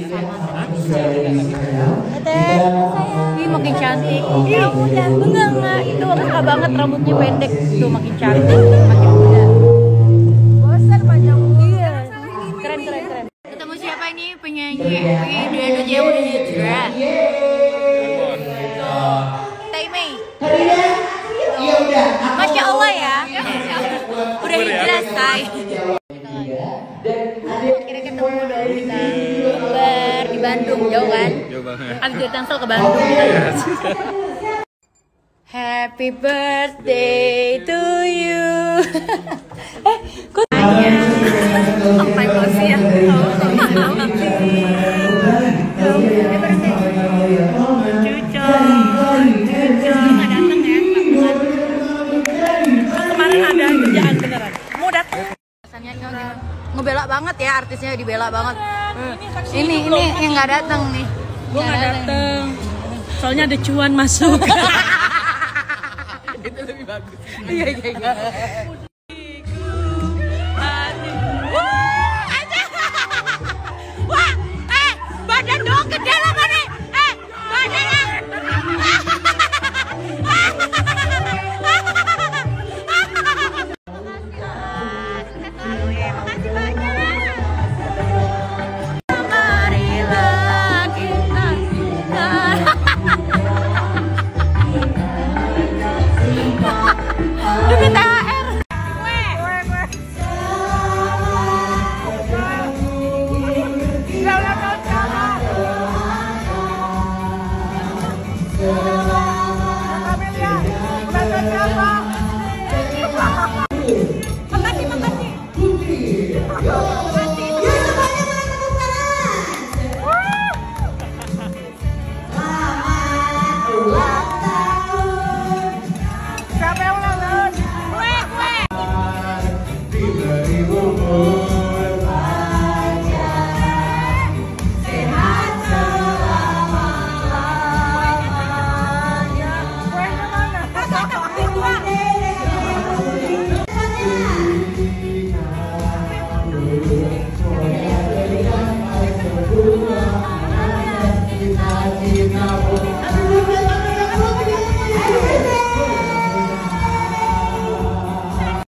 Ih, makin cantik. Iya, udah. Enggak, enggak. Itu suka banget rambutnya pendek. Itu makin cantik, makin muda. Bosan panjang. Iya. Keren, keren, keren. Ketemu siapa ini penyanyi? Di Indonesia yang udah hijrah. Taimei. Masya Allah ya. Udah hijrah, say. Akhirnya ketemu Bandung, jauh kan? Jauh banget. Abis dari Tangsel ke Bandung kita. Happy birthday to you. eh, kok tanya? Ya? Cuco, cuco nggak datang ya? Kemarin ada kerjaan beneran. Mau datang? Rasanya gimana? Ngebela banget ya artisnya dibela banget. Ini ini yang nggak datang nih. Gue nggak dateng. Soalnya ada cuan masuk. Iya iya iya.